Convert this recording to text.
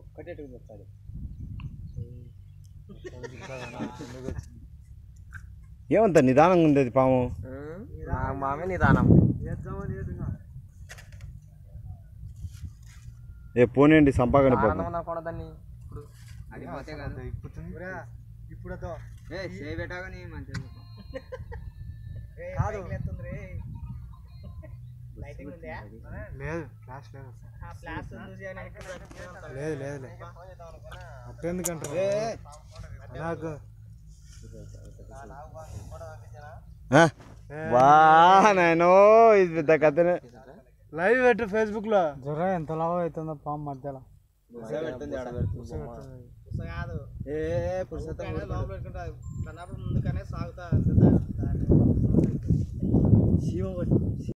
ఒక్కటే చెప్తాడు ఏమంత నిదానంగా ఉండేది పాము? మామే నిదానం. ఏ పోనీయండి సంపాగండి ఇప్పుడు మంచిగా కాదు లేదు ఫ్లాష్ లేదు. లేదు లేదు లేదు. అట్టెందుకంటారు నాకు ఇది పెద్ద కథనే. లైవ్ పెట్టు ఫేస్బుక్లో జ్వర ఎంత లాభం అవుతుందో పాము మధ్యలో. కాదు. ఏ పురుషోత్తం లోపల పెట్టుకుంటా. కన్నప్పుడు ముందుకనే సాగుతా శివ